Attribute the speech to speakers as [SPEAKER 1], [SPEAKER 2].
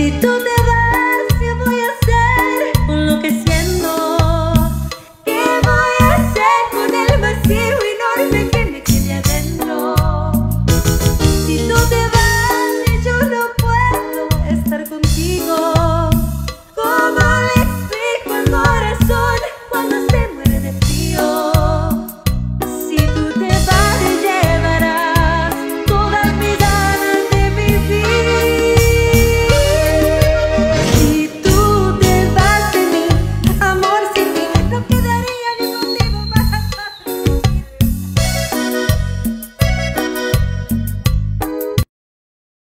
[SPEAKER 1] Actitud